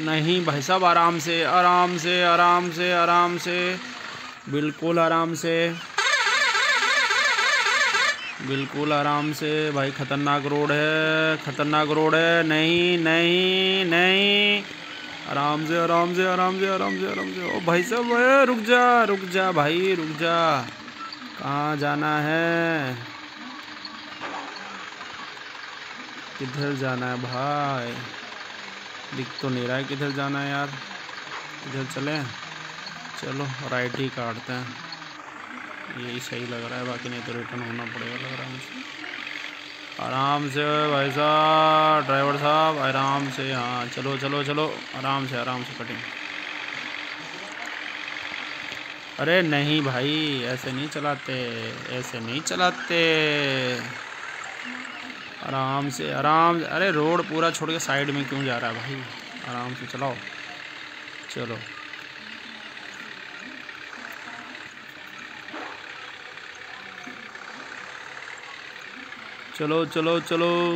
नहीं भाई साहब, आराम से आराम से आराम से आराम से, बिल्कुल आराम से, बिल्कुल आराम से। भाई ख़तरनाक रोड है, ख़तरनाक रोड है। नहीं नहीं नहीं। आराम से आराम से आराम से आराम से आराम से। ओ भाई साहब रुक जा रुक जा भाई, रुक जा। कहाँ जाना है? किधर जाना है भाई? दिख तो नहीं रहा है किधर जाना है यार। किधर चलें चलो राइट ही काटते हैं। यही सही लग रहा है, बाकी नहीं तो रिटर्न होना पड़ेगा लग रहा है मुझे। आराम से भाई साहब ड्राइवर साहब, आराम से हाँ चलो चलो चलो, आराम से आराम से कटिंग अरे नहीं भाई, ऐसे नहीं चलाते, ऐसे नहीं चलाते। आराम से, आराम अरे रोड पूरा छोड़ के साइड में क्यों जा रहा है भाई? आराम से चलाओ। चलो। चलो चलो चलो।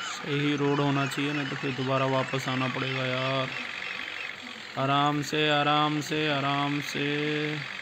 सही रोड होना चाहिए, नहीं तो फिर दोबारा वापस आना पड़ेगा यार। आराम से आराम से आराम से।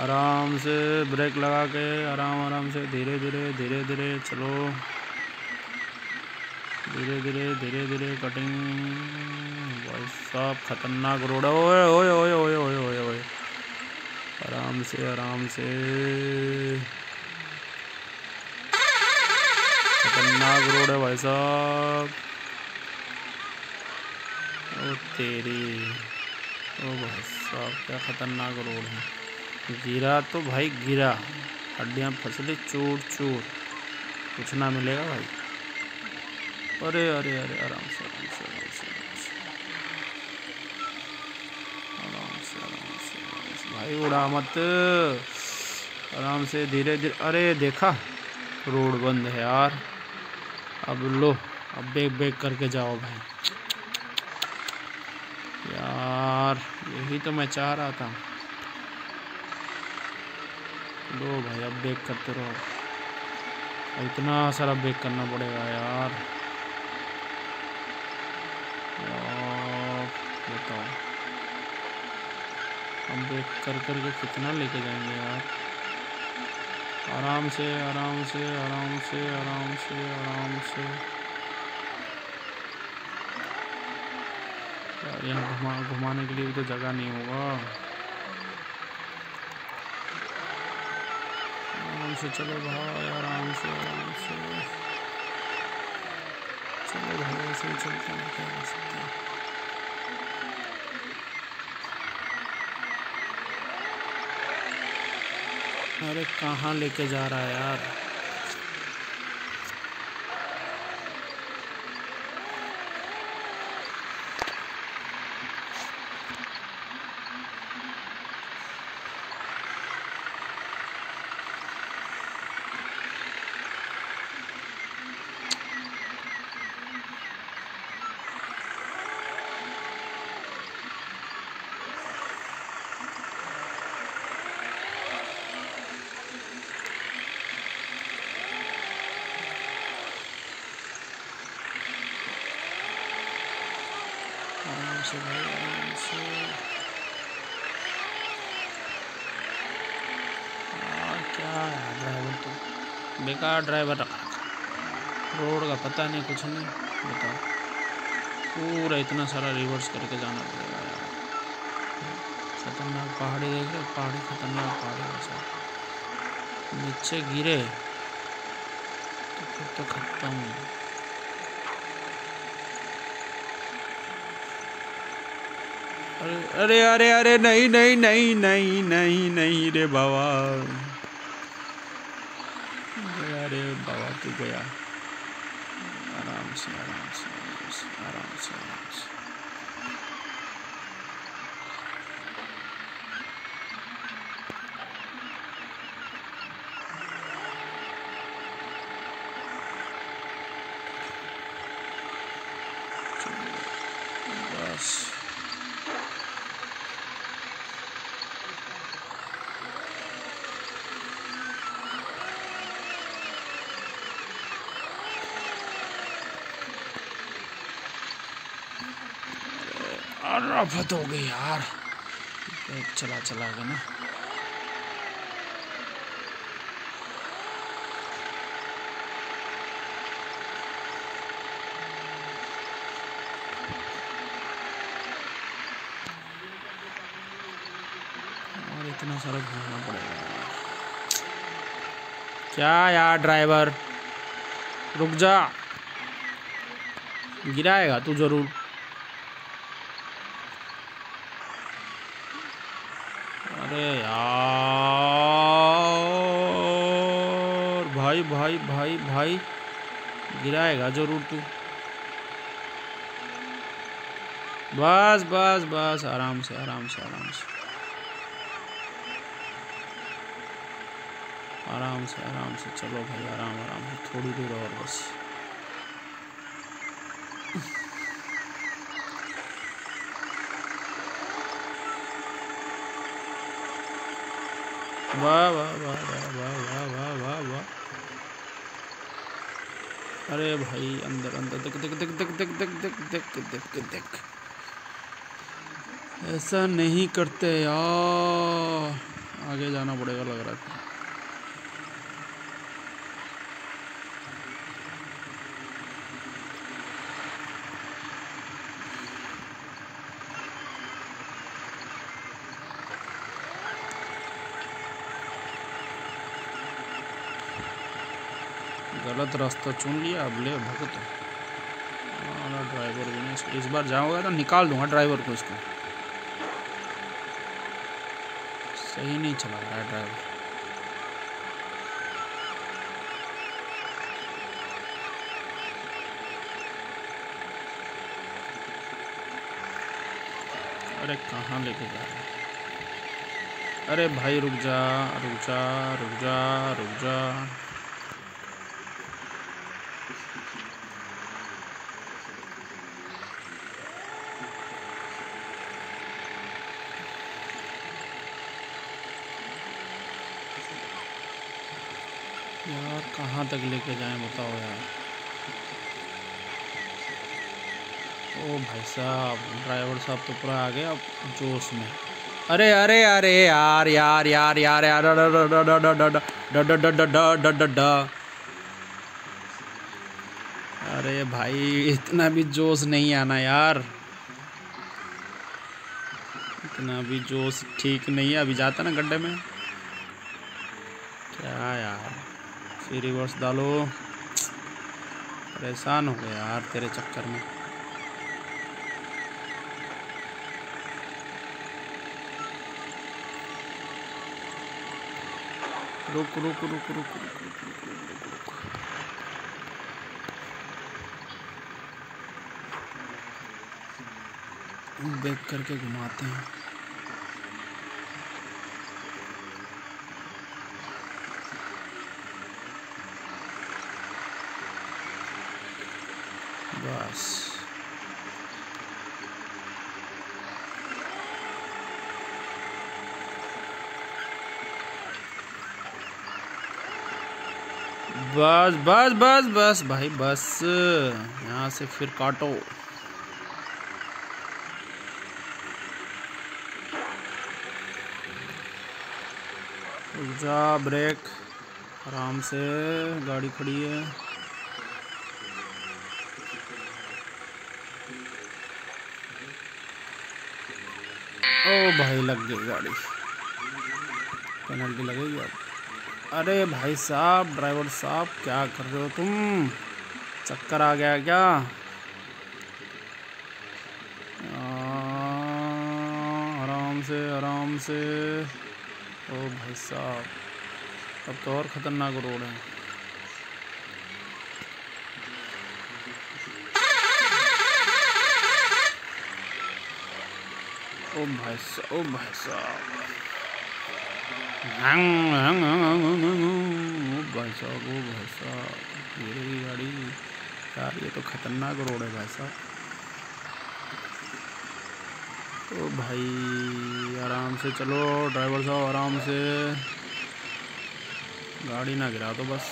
आराम से ब्रेक लगा के, आराम आराम से धीरे धीरे धीरे धीरे, चलो। धीरे धीरे धीरे धीरे कटिंग भाई साहब, खतरनाक रोड है। ओए ओए ओए ओए ओए ओए ओए। आराम से आराम से। खतरनाक रोड है भाई साहब। ओ तेरी। ओ भाई साहब, क्या खतरनाक रोड है। गिरा तो भाई गिरा। हड्डियाँ फसली चूर चूर। कुछ ना मिलेगा भाई। अरे अरे अरे आराम से आराम से। आराम से आराम से आराम से। भाई उड़ा मत। आराम से धीरे धीरे। अरे देखा, रोड बंद है यार। अब लो, अब बेग बेग करके जाओ भाई। यार, यही तो मैं चाह रहा था। लो भाई, अब बेक करते रहो। इतना सारा बेक करना पड़ेगा यार। बताओ। हम बेक कर कर के कितना लेके जाएँगे यार? आराम से आराम से आराम से आराम से आराम से। यार, यहाँ घुमा, घुमाने के लिए भी तो जगह नहीं होगा। से चलो भाई, आराम से आराम से। चलो भाई, ऐसे ही चलते हैं, क्या कर सकते हैं। अरे कहाँ लेके जा रहा है यार? से क्या है ड्राइवर तो बेकार ड्राइवर रखा रोड का पता नहीं, कुछ नहीं, बताओ। पूरा इतना सारा रिवर्स करके जाना पड़ेगा यार। खतरनाक पहाड़ी देख रहे पहाड़ी खतरनाक पहाड़ी वैसा नीचे गिरे तो फिर तो खत्म। अरे अरे अरे अरे नहीं नहीं नहीं नहीं नहीं नहीं रे बाबा। अरे बाबा, तू गया। आराम से आराम से आराम से आराम से Yes. आफत हो गई यार। चला चला गया ना। इतना सारा घूमना पड़ेगा क्या यार ड्राइवर? रुक जा। गिराएगा तू ज़रूर। अरे यार। भाई भाई भाई भाई। गिराएगा ज़रूर तू। बस बस बस। आराम से आराम से आराम से। आराम से आराम से। चलो भाई, आराम आराम से। थोड़ी दूर और बस। वाह वाह वाह वाह वाह वाह वाह वाह वाह अरे भाई अंदर अंदर देख देख देख देख देख देख देख देख देख देख ऐसा नहीं करते यार आगे जाना पड़ेगा लग रहा है गलत रास्ता चुन लिया, अब ले भगत। ड्राइवर भी नहीं इस बार जाऊँगा तो निकाल दूँगा ड्राइवर को इसको। सही नहीं चला रहा है ड्राइवर अरे कहाँ लेके जा रहा है? अरे भाई रुक जा रुक जा रुक जा रुक जा यार कहाँ तक लेके जाएँ बताओ यार ओ भाई साहब ड्राइवर साहब तो पूरा आ गया जोश में अरे अरे अरे यार यार यार यार यार अरे भाई इतना भी जोश नहीं आना यार इतना भी जोश ठीक नहीं है अभी जाता ना गड्ढे में क्या यार फिर रिवर्स डालो। परेशान हो गया यार तेरे चक्कर में। रुक रुक रुक रुक रुक रुक रुक रुक रुक। बैक करके घुमाते हैं। बस। बस बस बस बस, भाई, बस। यहाँ से फिर काटो। जा, ब्रेक। आराम से, गाड़ी खड़ी है। ओ भाई, लग गई गाड़ी। पेनल्टी लगेगी अब। अरे भाई साहब, ड्राइवर साहब, क्या कर रहे हो तुम? चक्कर आ गया क्या? आराम से आराम से। ओ भाई साहब, अब तो और ख़तरनाक रोड है। ओ भाई साहब ओ भाई साहब भाई साहब ओ भाई साहब ये गाड़ी यार, ये तो खतरनाक रोड है भाई साहब। ओ भाई, आराम से चलो, ड्राइवर साहब आराम से। गाड़ी ना गिरा दो बस।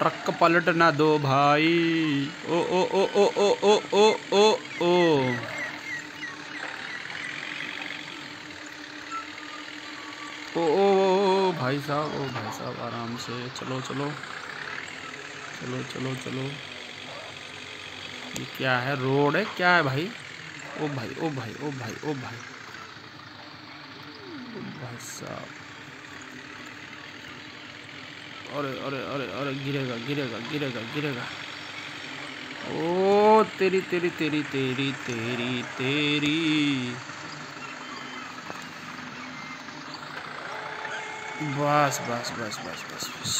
ट्रक पलट ना दो भाई। ओ ओ ओ ओ ओ ओ ओ ओ ओ ओ ओ ओ। ओ ओ ओ, भाई साहब, ओ, भाई साहब, आराम से। चलो चलो। चलो चलो चलो। ये क्या है? रोड है? क्या है भाई? ओ भाई ओ भाई ओ भाई ओ भाई। ओ, भाई साहब। अरे अरे अरे अरे, गिरेगा गिरेगा गिरेगा गिरेगा। ओ, तेरी तेरी तेरी तेरी तेरी तेरी। बस बस बस बस बस बस।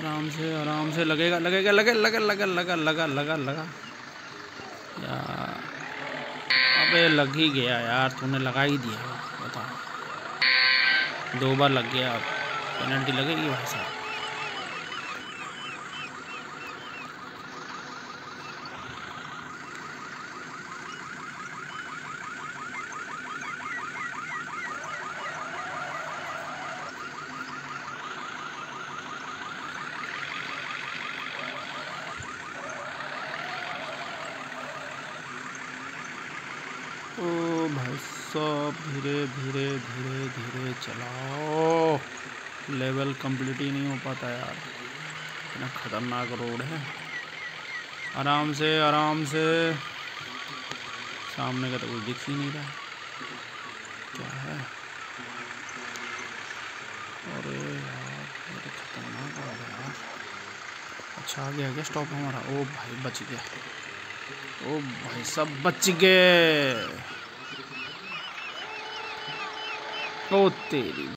आराम से आराम से लगेगा लगेगा, लगे लगे, लगा लगा लगा लगा लगा। यार, अबे लग ही गया यार, तूने लगा ही दिया, बता। दो बार लग गया, अब पेनल्टी लगेगी भाई साहब ओ साहब धीरे धीरे धीरे धीरे चलाओ। लेवल कंप्लीट ही नहीं हो पाता यार। इतना ख़तरनाक रोड है। आराम से आराम से। सामने का तो कुछ दिख ही नहीं रहा। क्या है? अरे यार तो खतरनाक रोड है यार। अच्छा आ गया क्या स्टॉप हमारा। ओ भाई, बच गया। ओ भाई, सब बच गए। ओ तेरी